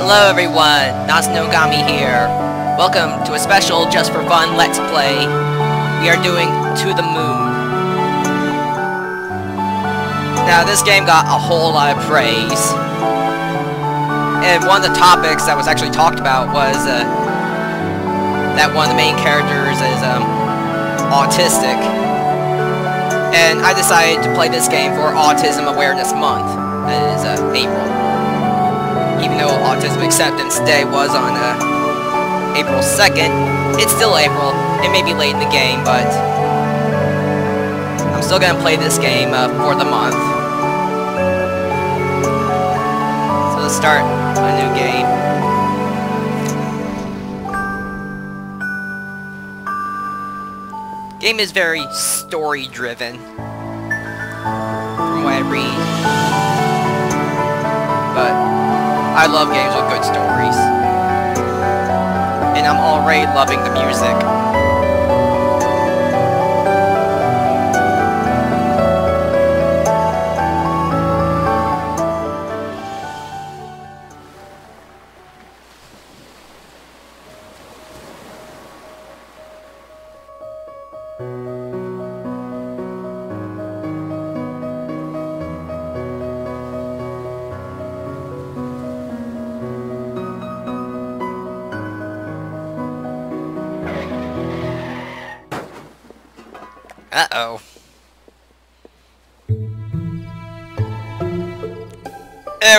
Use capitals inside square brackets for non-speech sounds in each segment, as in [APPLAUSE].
Hello everyone, NazoNougami here. Welcome to a special Just for Fun Let's Play. We are doing To the Moon. Now this game got a whole lot of praise. And one of the topics that was actually talked about was uh, that one of the main characters is um, autistic. And I decided to play this game for Autism Awareness Month. That is uh, April even though Autism Acceptance Day was on uh, April 2nd, it's still April. It may be late in the game, but I'm still gonna play this game uh, for the month. So let's start a new game. Game is very story-driven, from what I read. But I love games with good stories. And I'm already loving the music.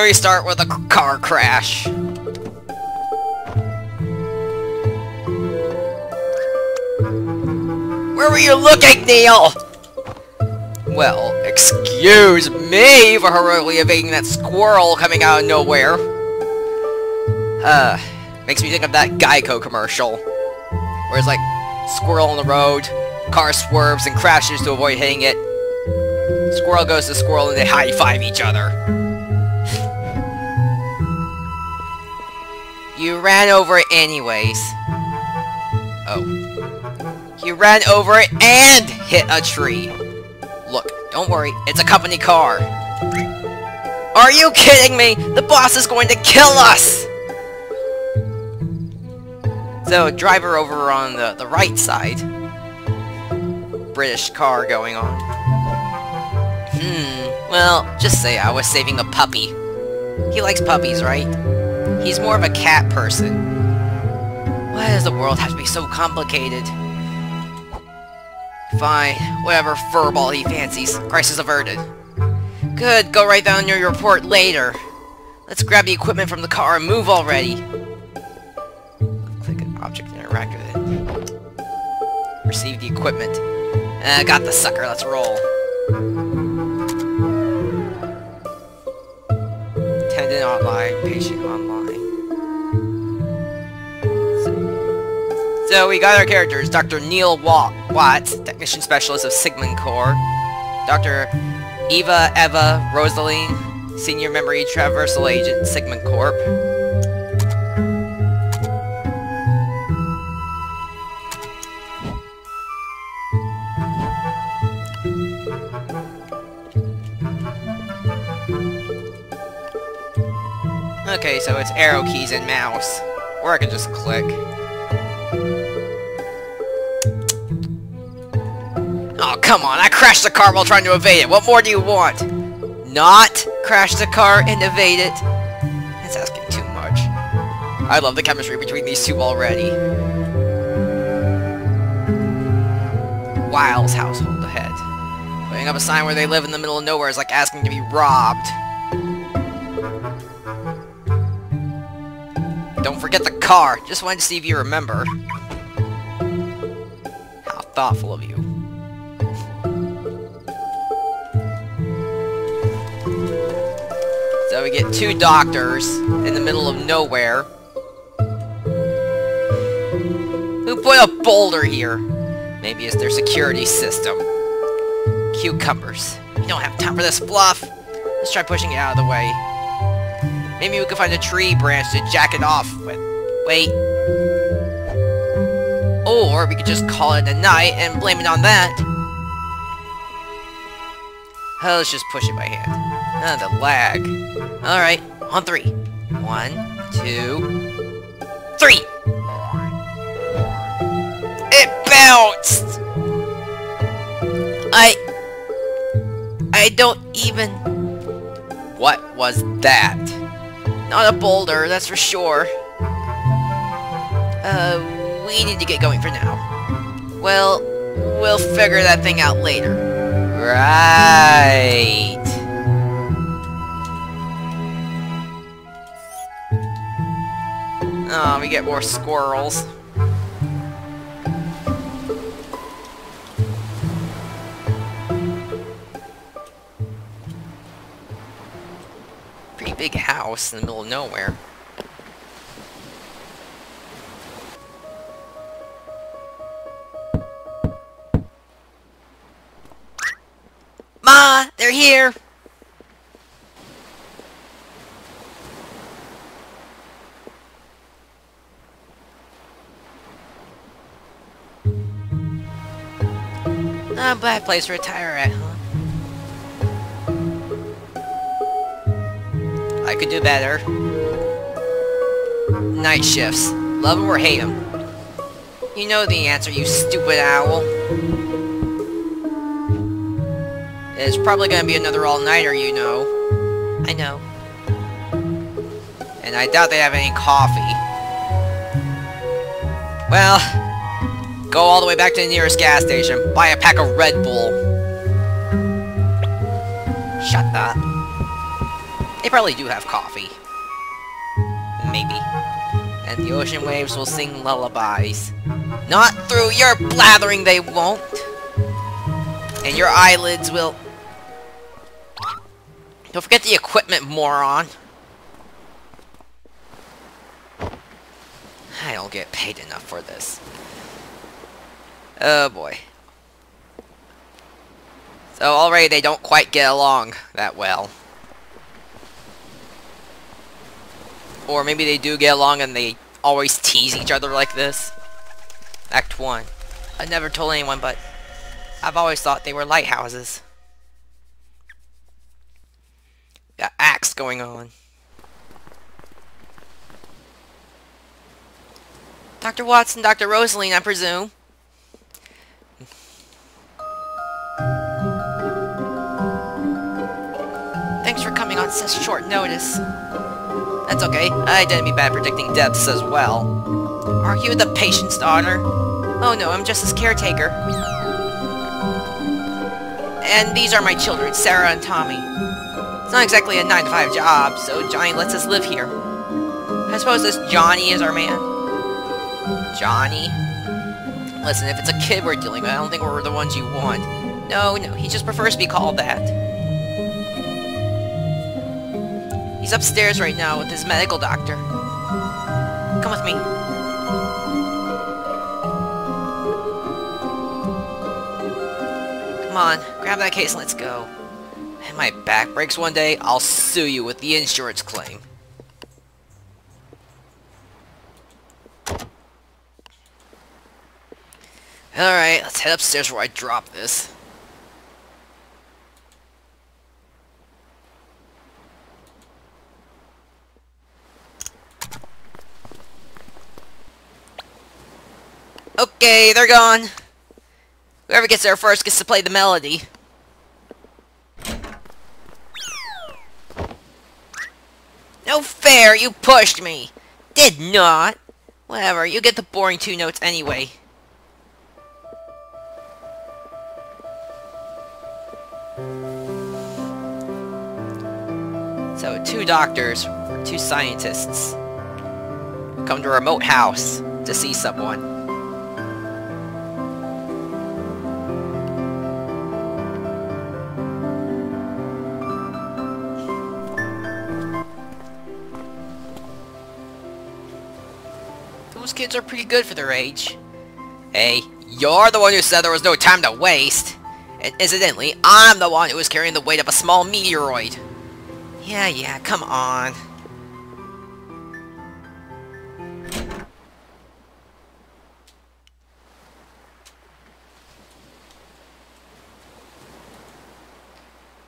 We start with a car crash. Where were you looking, Neil? Well, excuse me for heroically evading that squirrel coming out of nowhere. Uh, makes me think of that Geico commercial. Where it's like, squirrel on the road, Car swerves and crashes to avoid hitting it. Squirrel goes to squirrel and they high-five each other. You ran over it anyways. Oh. You ran over it and hit a tree. Look, don't worry, it's a company car. Are you kidding me? The boss is going to kill us! So, driver over on the, the right side British car going on. Hmm, well, just say I was saving a puppy. He likes puppies, right? He's more of a cat person. Why does the world have to be so complicated? Fine, whatever furball he fancies. Crisis averted. Good, go write down your report later. Let's grab the equipment from the car and move already. Click an object interact with it. Receive the equipment. Uh, got the sucker, let's roll. Patient online. So, we got our characters. Dr. Neil Watt, Technician Specialist of Sigmund Corps. Dr. Eva Eva Rosalene, Senior Memory Traversal Agent, Sigmund Corp. So it's arrow keys and mouse. Or I can just click. Oh, come on, I crashed the car while trying to evade it. What more do you want? Not crash the car and evade it? That's asking too much. I love the chemistry between these two already. Wyles household ahead. Putting up a sign where they live in the middle of nowhere is like asking to be robbed. Don't forget the car. Just wanted to see if you remember. How thoughtful of you. So we get two doctors in the middle of nowhere. Who put a boulder here? Maybe it's their security system. Cucumbers. We don't have time for this fluff. Let's try pushing it out of the way. Maybe we can find a tree branch to jack it off with. Wait. Or we could just call it a night and blame it on that. Oh, let's just push it by hand. Ah, the lag. Alright, on three. One, two, three! It bounced! I... I don't even... What was that? Not a boulder, that's for sure. Uh, we need to get going for now. Well, we'll figure that thing out later. Right. Oh, we get more squirrels. Big house in the middle of nowhere. Ma, they're here! A bad place to retire at, huh? I could do better. Night shifts. Love Love 'em or hate hate 'em. You know the answer, you stupid owl. It's probably gonna be another all-nighter, you know. I know. And I doubt they have any coffee. Well, go all the way back to the nearest gas station, buy a pack of Red Bull. Shut up. Probably do have coffee. Maybe. And the ocean waves will sing lullabies. Not through your blathering they won't. And your eyelids will... Don't forget the equipment, moron. I don't get paid enough for this. Oh boy. So already they don't quite get along that well. Or maybe they do get along and they always tease each other like this. Act 1. I never told anyone, but I've always thought they were lighthouses. Got acts going on. Dr. Watson, Dr. Rosalene, I presume. Thanks for coming on such short notice. That's okay. I didn't be bad predicting deaths as well. Are you the patient's daughter? Oh no, I'm just his caretaker. And these are my children, Sarah and Tommy. It's not exactly a 9-to-5 job, so Johnny lets us live here. I suppose this Johnny is our man. Johnny? Listen, if it's a kid we're dealing with, I don't think we're the ones you want. No, no, he just prefers to be called that. He's upstairs right now with his medical doctor. Come with me. Come on, grab that case and let's go. If my back breaks one day, I'll sue you with the insurance claim. Alright, let's head upstairs where I drop this. Okay, they're gone. Whoever gets there first gets to play the melody. No fair! You pushed me! Did not! Whatever, you get the boring two notes anyway. So, two doctors, two scientists, come to a remote house to see someone. those kids are pretty good for their age. Hey, you're the one who said there was no time to waste. And incidentally, I'm the one who was carrying the weight of a small meteoroid. Yeah, yeah, come on.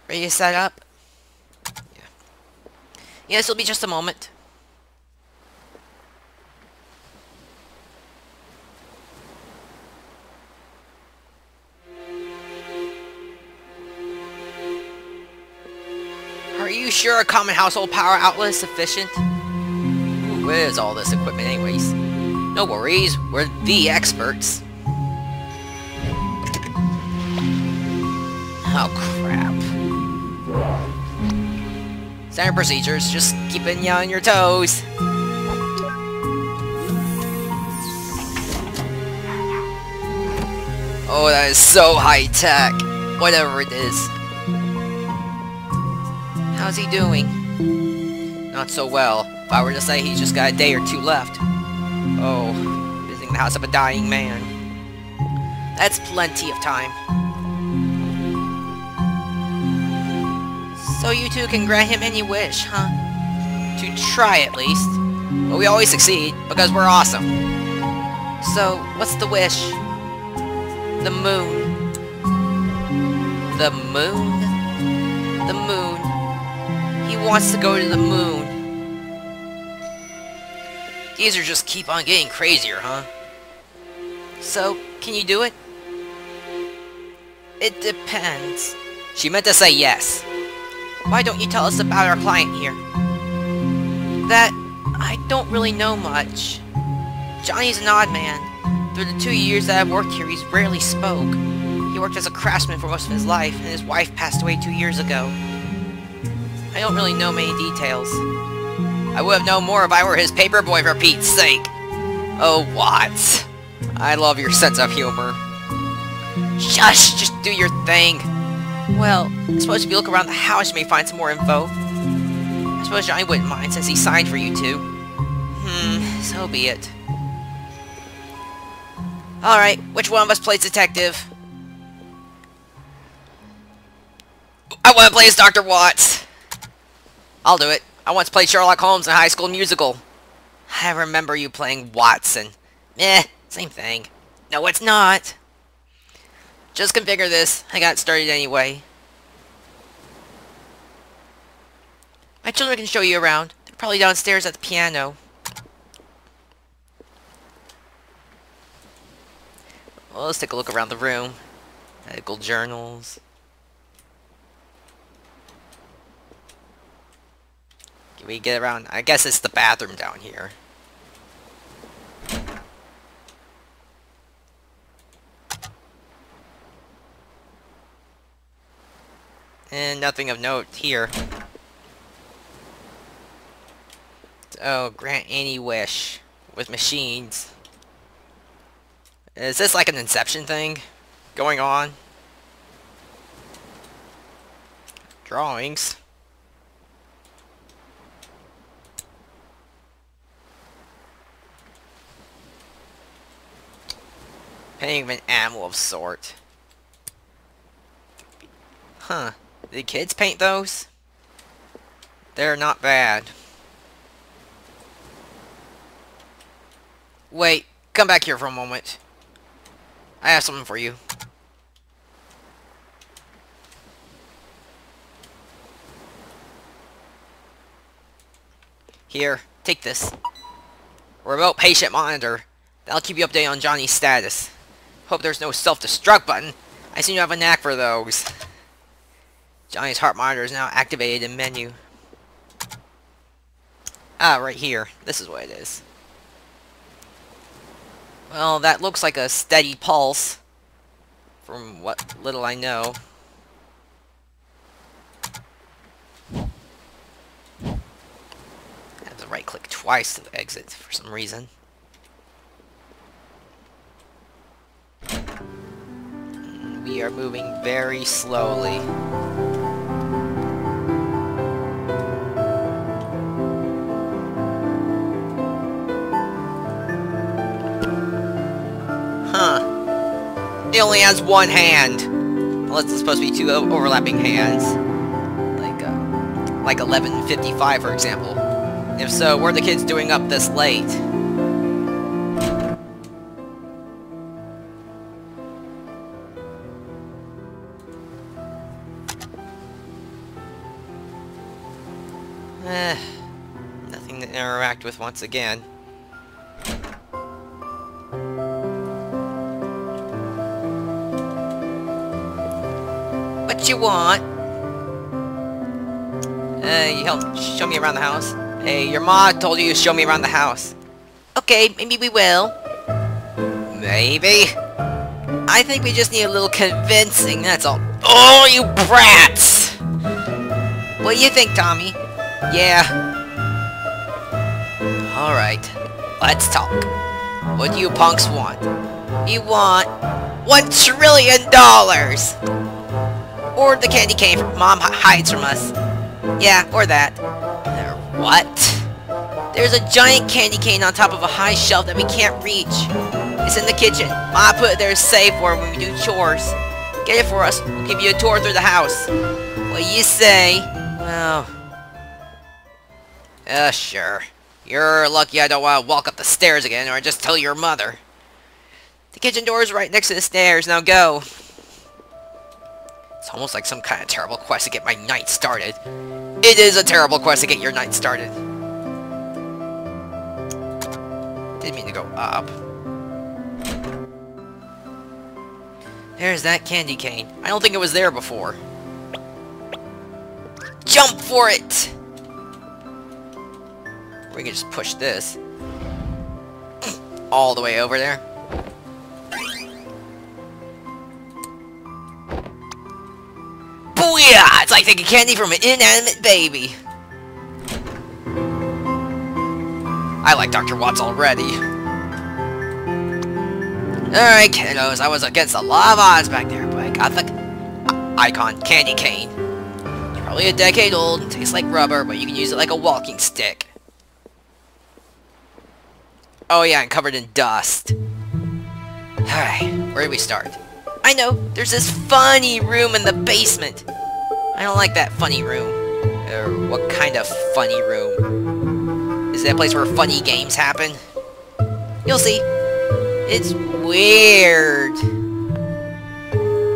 Ready to set up? Yeah. Yes, it'll be just a moment. You sure a common household power outlet is sufficient? What is all this equipment anyways? No worries, we're the experts. Oh crap. Standard procedures, just keeping you on your toes. Oh, that is so high-tech. Whatever it is. How's he doing? Not so well. If I were to say he's just got a day or two left. Oh, visiting the house of a dying man. That's plenty of time. So you two can grant him any wish, huh? To try at least. But we always succeed, because we're awesome. So, what's the wish? The moon. The moon? The moon. Wants to go to the moon. These are just keep on getting crazier, huh? So, can you do it? It depends. She meant to say yes. Why don't you tell us about our client here? That... I don't really know much. Johnny's an odd man. Through the two years that I've worked here, he's rarely spoke. He worked as a craftsman for most of his life, and his wife passed away two years ago. I don't really know many details. I would have known more if I were his paperboy for Pete's sake. Oh, Watts. I love your sense of humor. Shush! Just do your thing. Well, I suppose if you look around the house, you may find some more info. I suppose Johnny wouldn't mind since he signed for you two. Hmm, so be it. Alright, which one of us plays detective? I want to play as Dr. Watts. I'll do it. I once played Sherlock Holmes in High School Musical. I remember you playing Watson. Eh, same thing. No, it's not. Just configure this. I got started anyway. My children can show you around. They're probably downstairs at the piano. Well, let's take a look around the room. Medical journals. Can we get around? I guess it's the bathroom down here. And nothing of note here. Oh, grant any wish with machines. Is this like an Inception thing going on? Drawings. An animal of sort. Huh. Did kids paint those? They're not bad. Wait, come back here for a moment. I have something for you. Here, take this. Remote patient monitor. That'll keep you updated on Johnny's status. Hope there's no self-destruct button. I seem to have a knack for those. Johnny's heart monitor is now activated in menu. Ah, right here. This is what it is. Well, that looks like a steady pulse. From what little I know. I have to right click twice to exit for some reason. We are moving very slowly. Huh. It only has one hand. Unless it's supposed to be two overlapping hands. Like, uh, like 11.55, for example. If so, what are the kids doing up this late? With once again. What you want? Uh, you help show me around the house? Hey, your ma told you to show me around the house. Okay, maybe we will. Maybe? I think we just need a little convincing, that's all. Oh, you brats! What do you think, Tommy? Yeah. Alright, let's talk. What do you punks want? You want one trillion dollars! Or the candy cane mom hides from us. Yeah, or that. Or what? There's a giant candy cane on top of a high shelf that we can't reach. It's in the kitchen. Mom put it there safe for when we do chores. Get it for us. We'll give you a tour through the house. What you say? Well... Uh, sure. You're lucky I don't want to walk up the stairs again, or just tell your mother. The kitchen door is right next to the stairs. Now go. It's almost like some kind of terrible quest to get my night started. It is a terrible quest to get your night started. Didn't mean to go up. There's that candy cane. I don't think it was there before. Jump for it! We can just push this. All the way over there. Booyah! It's like taking candy from an inanimate baby. I like Dr. Watts already. Alright, kiddos, I was against a lot of odds back there, but I got the icon candy cane. Probably a decade old and tastes like rubber, but you can use it like a walking stick. Oh yeah, and covered in dust. Alright, where do we start? I know, there's this funny room in the basement. I don't like that funny room. Or what kind of funny room? Is that place where funny games happen? You'll see. It's weird.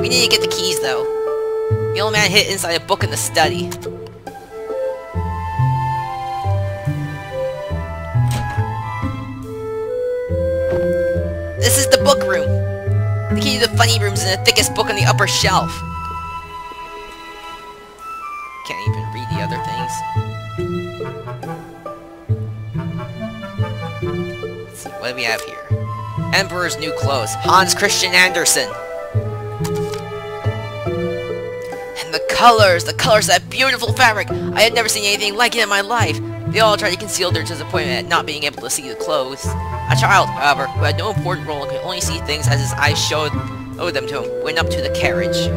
We need to get the keys, though. The old man hid inside a book in the study. This is the book room. The key to the funny room is in the thickest book on the upper shelf. Can't even read the other things. Let's see, what do we have here? Emperor's New Clothes. Hans Christian Andersen. And the colors! The colors that beautiful fabric! I had never seen anything like it in my life. They all tried to conceal their disappointment at not being able to see the clothes. A child, however, who had no important role and could only see things as his eyes showed owed them to him, went up to the carriage.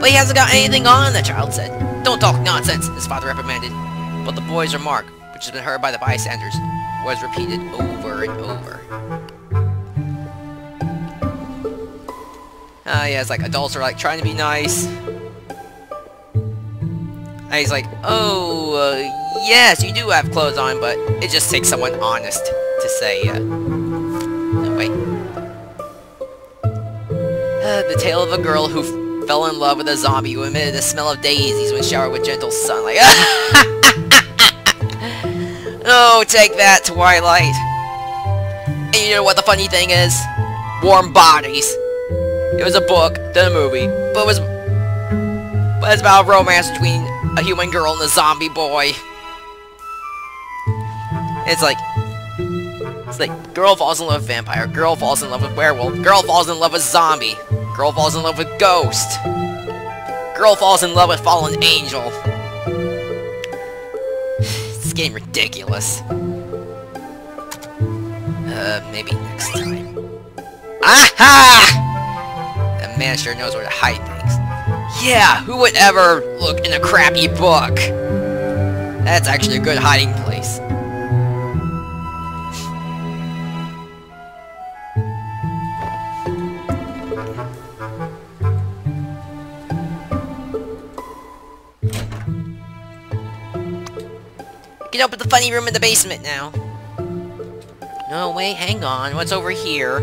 But he hasn't got anything on, the child said. Don't talk nonsense, his father reprimanded. But the boy's remark, which has been heard by the bystanders, was repeated over and over. Ah, uh, yeah, it's like adults are like trying to be nice. And he's like, oh, uh, yes, you do have clothes on, but it just takes someone honest to say, uh, no, wait. Uh, the tale of a girl who fell in love with a zombie who emitted the smell of daisies when showered with gentle sunlight. [LAUGHS] oh, take that, Twilight. And you know what the funny thing is? Warm Bodies. It was a book, then a movie, but it was, but it's about romance between a human girl and a zombie boy. It's like, it's like, girl falls in love with vampire, girl falls in love with werewolf, girl falls in love with zombie, girl falls in love with ghost, girl falls in love with fallen angel. [SIGHS] It's getting ridiculous. Uh, maybe next time. Aha! That man sure knows where to hide. Yeah, who would ever look in a crappy book? That's actually a good hiding place. Get up at the funny room in the basement now. No, wait, hang on. What's over here?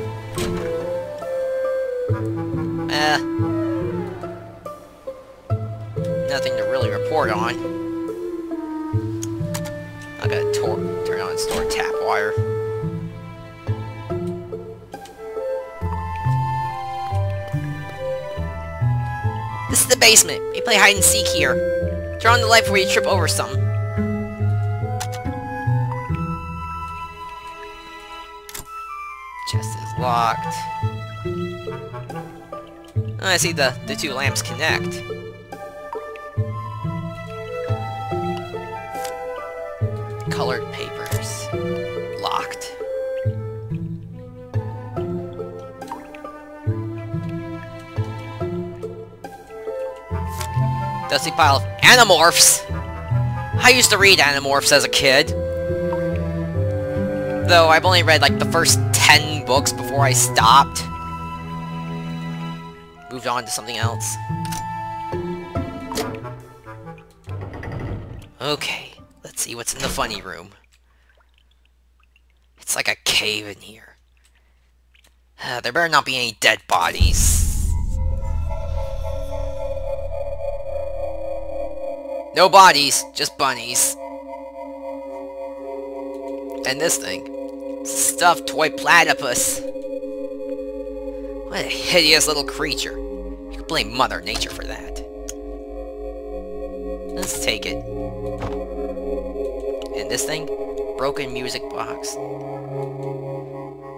Uh. Nothing to really report on. I'm gonna turn on store tap wire. This is the basement. We play hide and seek here. Turn on the light before you trip over something. Chest is locked. Oh, I see the, the two lamps connect. Colored papers. Locked. Dusty pile of Animorphs! I used to read Animorphs as a kid. Though I've only read like the first 10 books before I stopped. Moved on to something else. Okay, see what's in the funny room. It's like a cave in here. Uh, there better not be any dead bodies. No bodies, just bunnies. And this thing. Stuffed toy platypus. What a hideous little creature. You could blame Mother Nature for that. Let's take it. And this thing? Broken music box.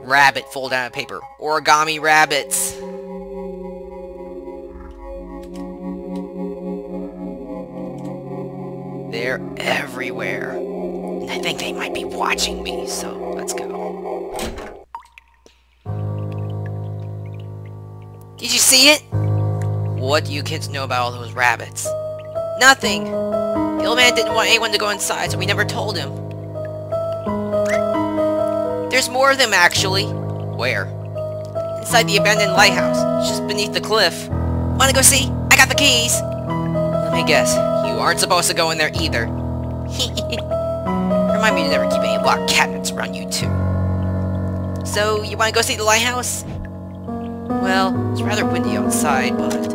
Rabbit fold out of paper. Origami rabbits. They're everywhere. And I think they might be watching me, so let's go. Did you see it? What do you kids know about all those rabbits? Nothing! The old man didn't want anyone to go inside, so we never told him. There's more of them, actually. Where? Inside the abandoned lighthouse, just beneath the cliff. Wanna go see? I got the keys! Let me guess, you aren't supposed to go in there either. [LAUGHS] Remind me to never keep any locked cabinets around you too. So, you wanna go see the lighthouse? Well, it's rather windy outside, but...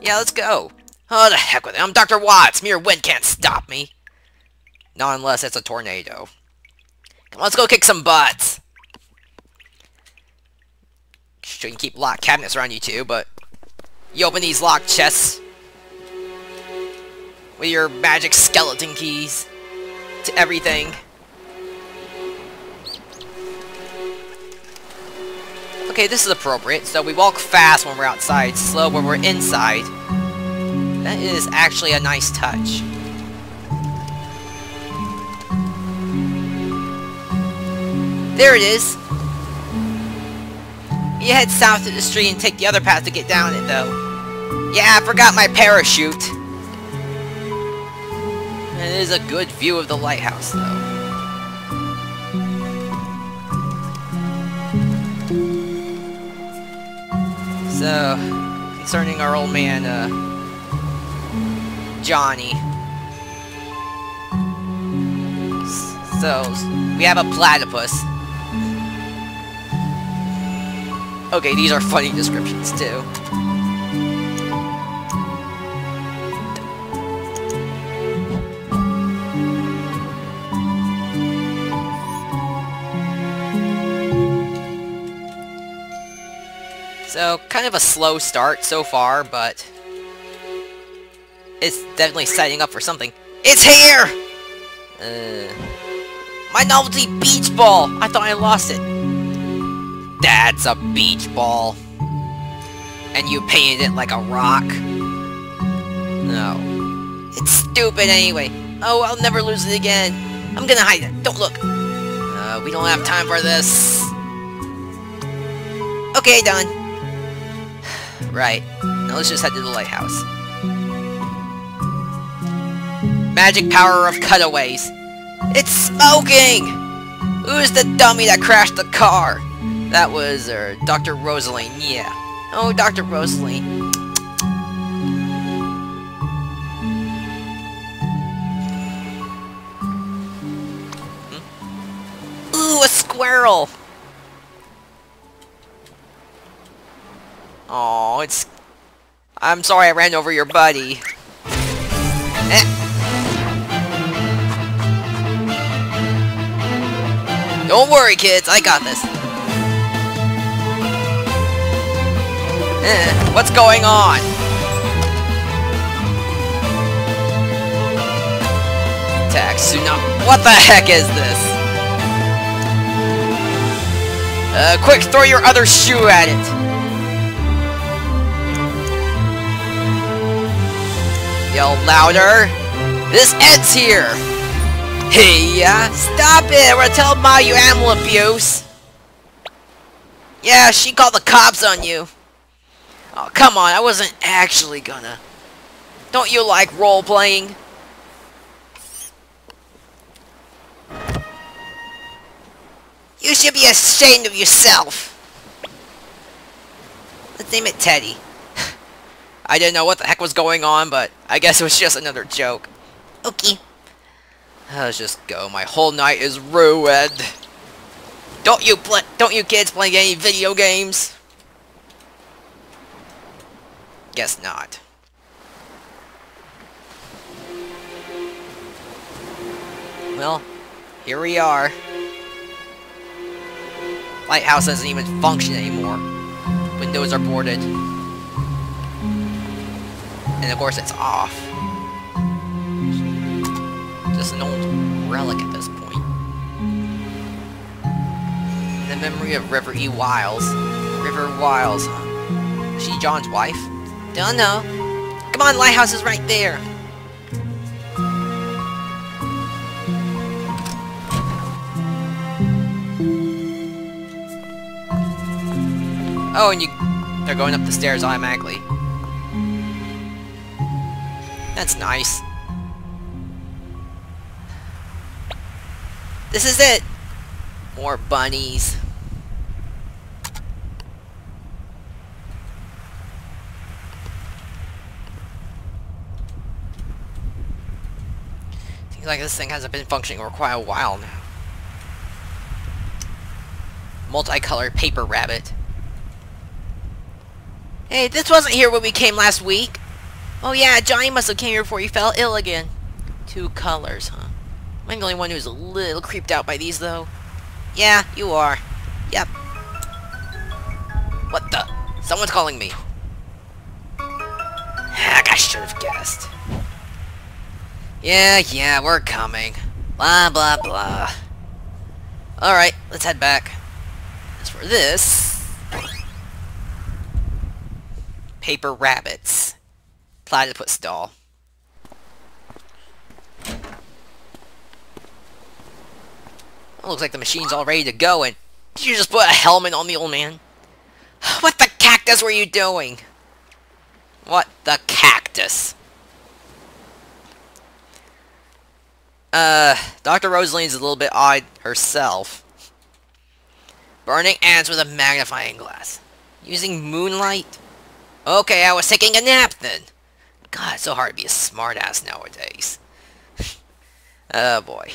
Yeah, let's go. Oh, the heck with it. I'm Dr. Watts. Mere wind can't stop me. Not unless it's a tornado. Come on, let's go kick some butts. Shouldn't keep locked cabinets around you too, but... You open these locked chests. With your magic skeleton keys. To everything. Okay, this is appropriate. So we walk fast when we're outside, slow when we're inside. That is actually a nice touch. There it is. You head south to the street and take the other path to get down it, though. Yeah, I forgot my parachute. It is a good view of the lighthouse, though. So, concerning our old man, uh, Johnny. So, we have a platypus. Okay, these are funny descriptions, too. So, kind of a slow start so far, but... It's definitely setting up for something. It's here! Uh, my novelty beach ball! I thought I lost it. That's a beach ball. And you painted it like a rock? No. It's stupid anyway. Oh, I'll never lose it again. I'm gonna hide it. Don't look. Uh, we don't have time for this. Okay, done. [SIGHS] Right. Now let's just head to the lighthouse. Magic power of cutaways. It's smoking! Who's the dummy that crashed the car? That was, uh, Dr. Rosalene, yeah. Oh, Dr. Rosalene. Hmm? Ooh, a squirrel! Oh, it's... I'm sorry I ran over your buddy. Eh. Don't worry, kids. I got this. Eh, what's going on? Attack tsunami. What the heck is this? Uh, quick, throw your other shoe at it. Yell louder. This ends here. Hey, yeah, stop it. Gonna tell Ma you animal abuse. Yeah, she called the cops on you. Oh, come on. I wasn't actually gonna. Don't you like role-playing? You should be ashamed of yourself. Let's name it Teddy. [LAUGHS] I didn't know what the heck was going on, but I guess it was just another joke. Okay. Let's just go. My whole night is ruined. Don't you play? Don't you kids play any video games? Guess not. Well, here we are. Lighthouse doesn't even function anymore. Windows are boarded. And of course it's off. Just an old relic at this point. In the memory of River E. Wyles. River Wyles, huh? Is she John's wife? Don't know. Come on, Lighthouse is right there. Oh, and you... They're going up the stairs automatically. That's nice. This is it! More bunnies. Seems like this thing hasn't been functioning for quite a while now. Multicolored paper rabbit. Hey, this wasn't here when we came last week. Oh yeah, Johnny must have came here before you fell ill again. Two colors, huh? Am I the only one who's a little creeped out by these, though? Yeah, you are. Yep. What the? Someone's calling me. Heck, I should have guessed. Yeah, yeah, we're coming. Blah, blah, blah. Alright, let's head back. As for this... Paper rabbits. Platypus doll. Looks like the machine's all ready to go, and did you just put a helmet on the old man? What the cactus were you doing? What the cactus? Uh, Dr. Rosalene's a little bit odd herself. Burning ants with a magnifying glass. Using moonlight? Okay, I was taking a nap then. God, it's so hard to be a smartass nowadays. [LAUGHS] oh boy.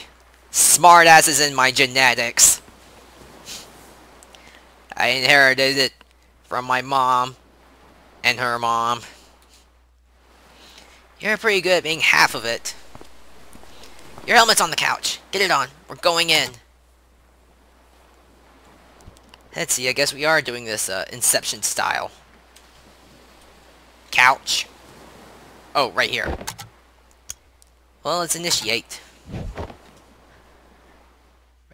Smartass is in my genetics. I inherited it from my mom and her mom. You're pretty good at being half of it. Your helmet's on the couch. Get it on. We're going in. Let's see, I guess we are doing this uh, Inception style. Couch. Oh, right here. Well, let's initiate.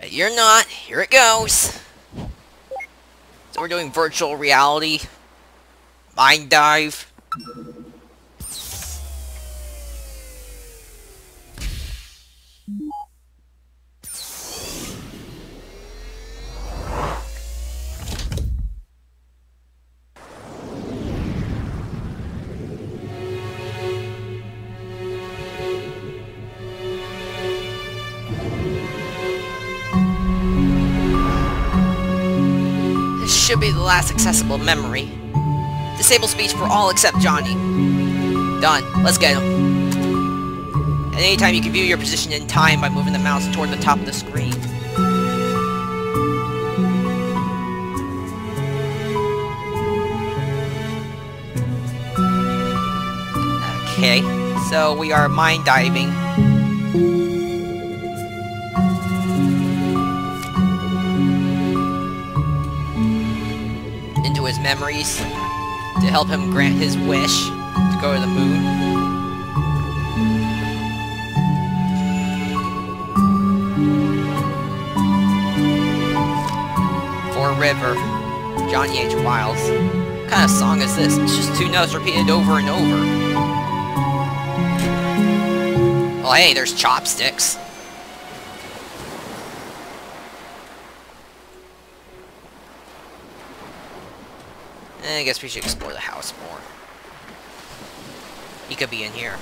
But you're not. Here it goes. So we're doing virtual reality. Mind dive. Should be the last accessible memory. Disable speech for all except Johnny. Done. Let's get him. At any time you can view your position in time by moving the mouse toward the top of the screen. Okay, so we are mind diving. Memories to help him grant his wish to go to the moon. River, Johnny H. Wyles. What kind of song is this? It's just two notes repeated over and over. Well, hey, there's chopsticks. I guess we should explore the house more. He could be in here.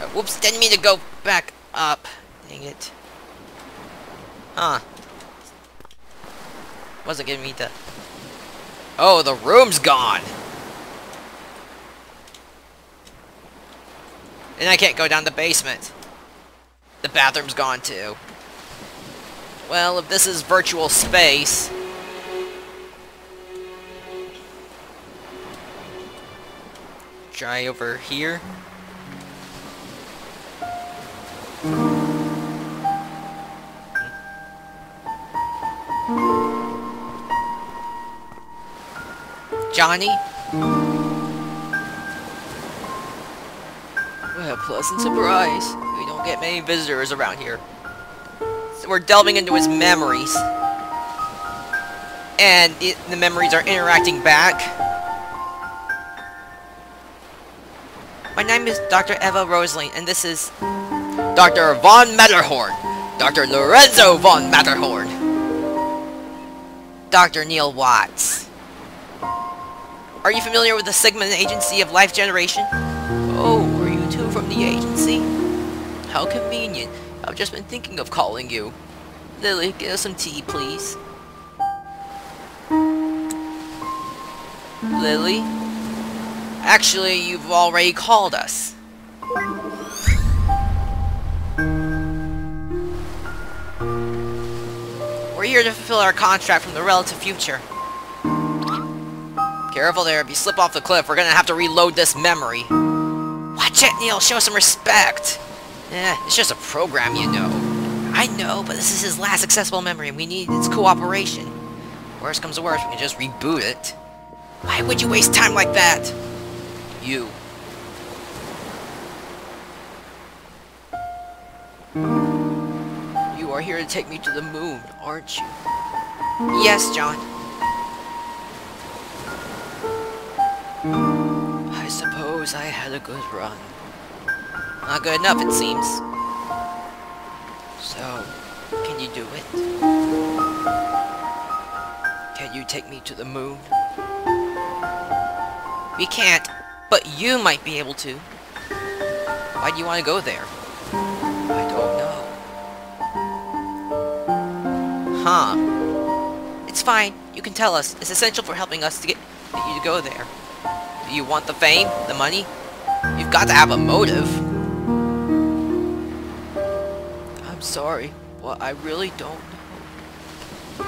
Uh, whoops, didn't mean to go back up. Dang it. Huh. Wasn't giving me the... Oh, the room's gone! And I can't go down the basement. The bathroom's gone too. Well, if this is virtual space... Try over here. Johnny? What a pleasant surprise. We don't get many visitors around here. So we're delving into his memories. And it, the memories are interacting back. Name is Dr. Eva Rosalene, and this is Dr. Von Matterhorn. Dr. Lorenzo Von Matterhorn. Dr. Neil Watts. Are you familiar with the Sigmund Agency of Life Generation? Oh, are you two from the agency? How convenient. I've just been thinking of calling you. Lily, get us some tea, please. Lily? Actually, you've already called us. We're here to fulfill our contract from the relative future. Careful there, if you slip off the cliff, we're gonna have to reload this memory. Watch it, Neil, show some respect! Eh, it's just a program, you know. I know, but this is his last accessible memory and we need its cooperation. Worst comes to worst, we can just reboot it. Why would you waste time like that? You. You are here to take me to the moon, aren't you? Yes, John. I suppose I had a good run. Not good enough, it seems. So, can you do it? Can you take me to the moon? We can't, but you might be able to. Why do you want to go there? I don't know. Huh. It's fine. You can tell us. It's essential for helping us to get you to go there. Do you want the fame? The money? You've got to have a motive. I'm sorry. Well, I really don't know.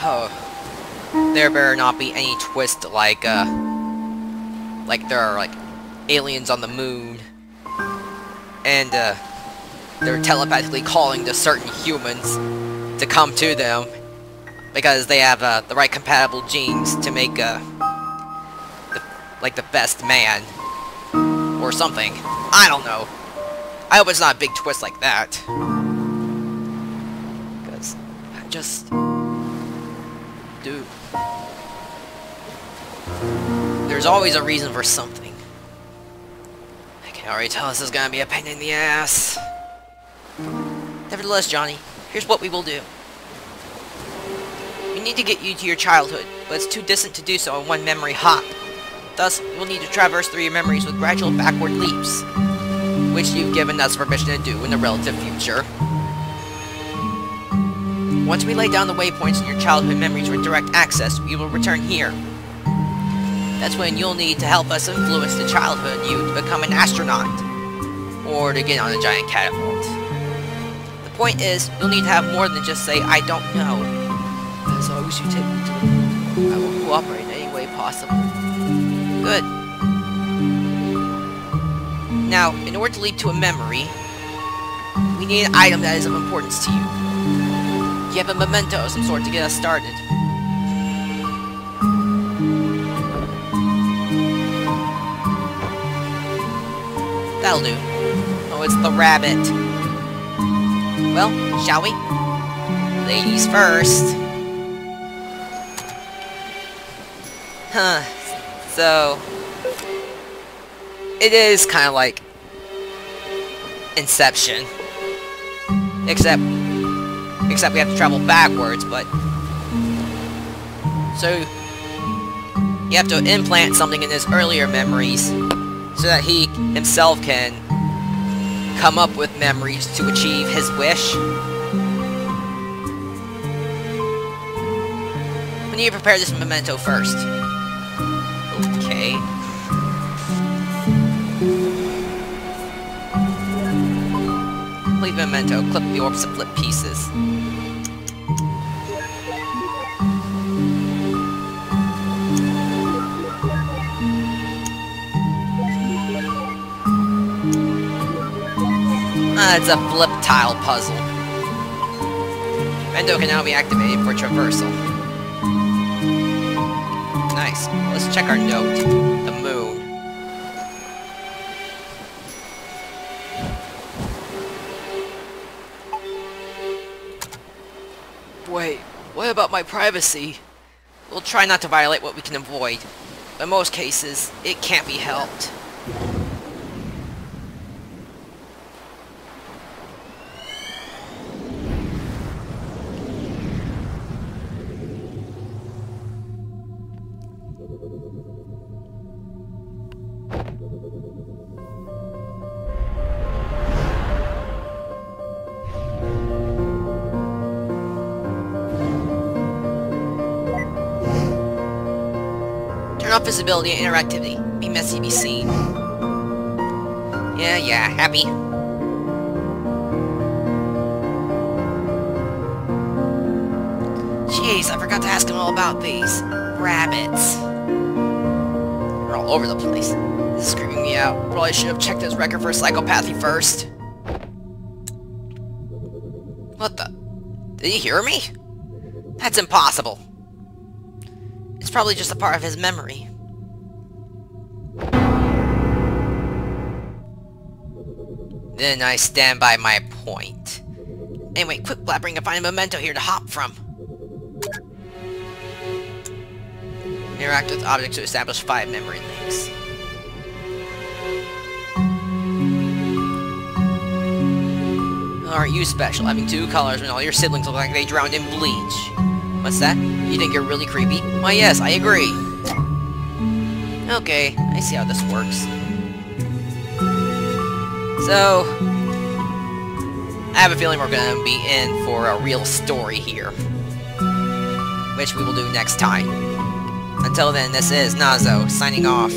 Oh. There better not be any twist like, uh... Like there are, like, aliens on the moon. And, uh... They're telepathically calling to certain humans to come to them. Because they have, uh, the right compatible genes to make, uh... The, like, the best man. Or something. I don't know. I hope it's not a big twist like that. Because I just... Dude. There's always a reason for something. I can already tell this is gonna be a pain in the ass. Nevertheless, Johnny, here's what we will do. We need to get you to your childhood, but it's too distant to do so in one memory hop. Thus, we'll need to traverse through your memories with gradual backward leaps, which you've given us permission to do in the relative future. Once we lay down the waypoints in your childhood memories for direct access, we will return here. That's when you'll need to help us influence the childhood you to become an astronaut, or to get on a giant catapult. The point is, you'll need to have more than just say, I don't know. As long as you take me to I will cooperate in any way possible. Good. Now, in order to leap to a memory, we need an item that is of importance to you. You have a memento of some sort to get us started. That'll do. Oh, it's the rabbit. Well, shall we? Ladies first. Huh. So... It is kind of like... Inception. Except... Except we have to travel backwards, but... So... You have to implant something in his earlier memories, so that he himself can come up with memories to achieve his wish. We need to prepare this memento first. Okay. Complete memento. Clip the orbs to flip pieces. It's a flip tile puzzle. Mendo can now be activated for traversal. Nice. Let's check our note. The moon. Wait, what about my privacy? We'll try not to violate what we can avoid. But in most cases, it can't be helped. Visibility and interactivity. Be messy, be seen. Yeah, yeah, happy. Jeez, I forgot to ask him all about these. Rabbits. They're all over the place. This is creeping me out. Probably should have checked his record for psychopathy first. What the? Did he hear me? That's impossible. It's probably just a part of his memory. Then I stand by my point. Anyway, quick blabbering to find a memento here to hop from. Interact with objects to establish five memory links. Aren't you special, having two colors when all your siblings look like they drowned in bleach? What's that? You think you're really creepy? Why yes, I agree. Okay, I see how this works. So... I have a feeling we're gonna be in for a real story here. Which we will do next time. Until then, this is Nazo, signing off.